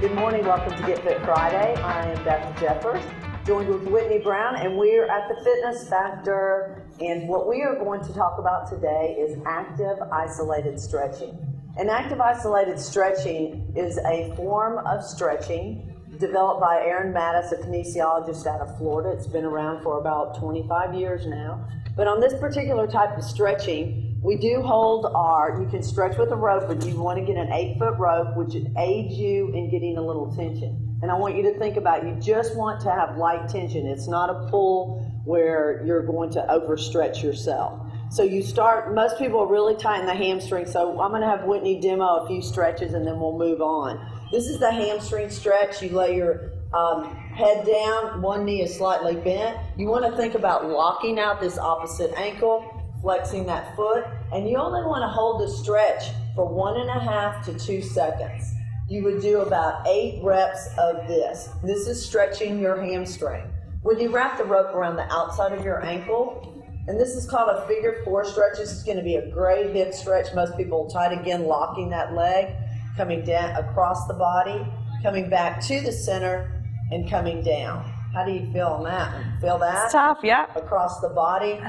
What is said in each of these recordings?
Good morning. Welcome to Get Fit Friday. I am Beth Jeffers, joined with Whitney Brown, and we're at the Fitness Factor. And what we are going to talk about today is active isolated stretching. And active isolated stretching is a form of stretching developed by Aaron Mattes, a kinesiologist out of Florida. It's been around for about 25 years now. But on this particular type of stretching, we do hold our, you can stretch with a rope, but you want to get an eight foot rope, which aids you in getting a little tension. And I want you to think about you just want to have light tension. It's not a pull where you're going to overstretch yourself. So you start, most people really tight the hamstring. So I'm going to have Whitney demo a few stretches and then we'll move on. This is the hamstring stretch. You lay your um, head down, one knee is slightly bent. You want to think about locking out this opposite ankle, flexing that foot, and you only want to hold the stretch for one and a half to two seconds. You would do about eight reps of this. This is stretching your hamstring. When you wrap the rope around the outside of your ankle, and this is called a figure four stretch. This is going to be a great hip stretch. Most people tight again, locking that leg coming down across the body, coming back to the center, and coming down. How do you feel on that? Feel that? It's tough, yeah. Across the body.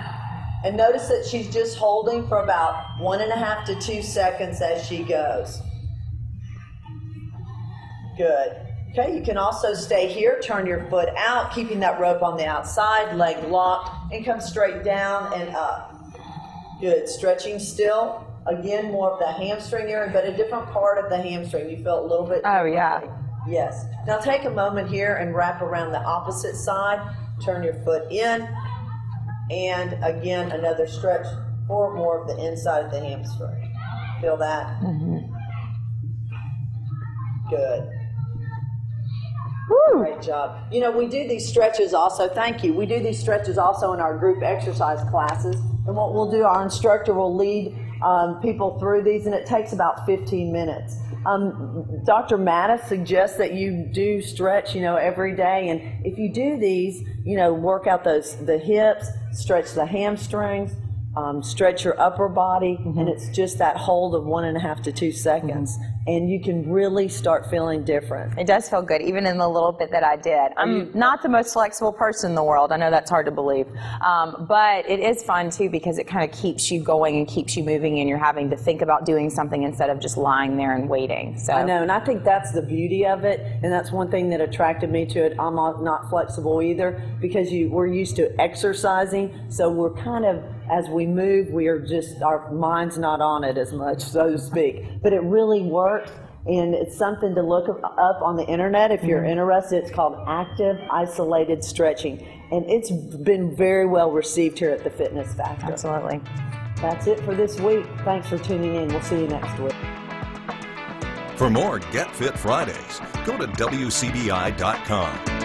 And notice that she's just holding for about one and a half to two seconds as she goes. Good. Okay, you can also stay here, turn your foot out, keeping that rope on the outside, leg locked, and come straight down and up. Good. Stretching still. Again, more of the hamstring area, but a different part of the hamstring. You feel a little bit. Oh, yeah. Yes. Now take a moment here and wrap around the opposite side. Turn your foot in. And again, another stretch for more of the inside of the hamstring. Feel that? Mm-hmm. Good. Woo. Great job. You know, we do these stretches also. Thank you. We do these stretches also in our group exercise classes. And what we'll do, our instructor will lead um, people through these, and it takes about 15 minutes. Um, Dr. Mattes suggests that you do stretch, you know, every day, and if you do these, you know, work out those the hips, stretch the hamstrings, um, stretch your upper body, mm-hmm. and it's just that hold of one and a half to two seconds. Mm-hmm. And you can really start feeling different. It does feel good, even in the little bit that I did. I'm not the most flexible person in the world. I know that's hard to believe. Um, but it is fun, too, because it kind of keeps you going and keeps you moving, and you're having to think about doing something instead of just lying there and waiting. So I know, and I think that's the beauty of it. And that's one thing that attracted me to it. I'm not flexible either because you, we're used to exercising. So we're kind of as we move, we are just, our mind's not on it as much, so to speak. But it really works, and it's something to look up on the internet if you're mm-hmm. interested. It's called Active Isolated Stretching, and it's been very well received here at the Fitness Factor. Absolutely. That's it for this week. Thanks for tuning in. We'll see you next week. For more Get Fit Fridays, go to WCBI.com.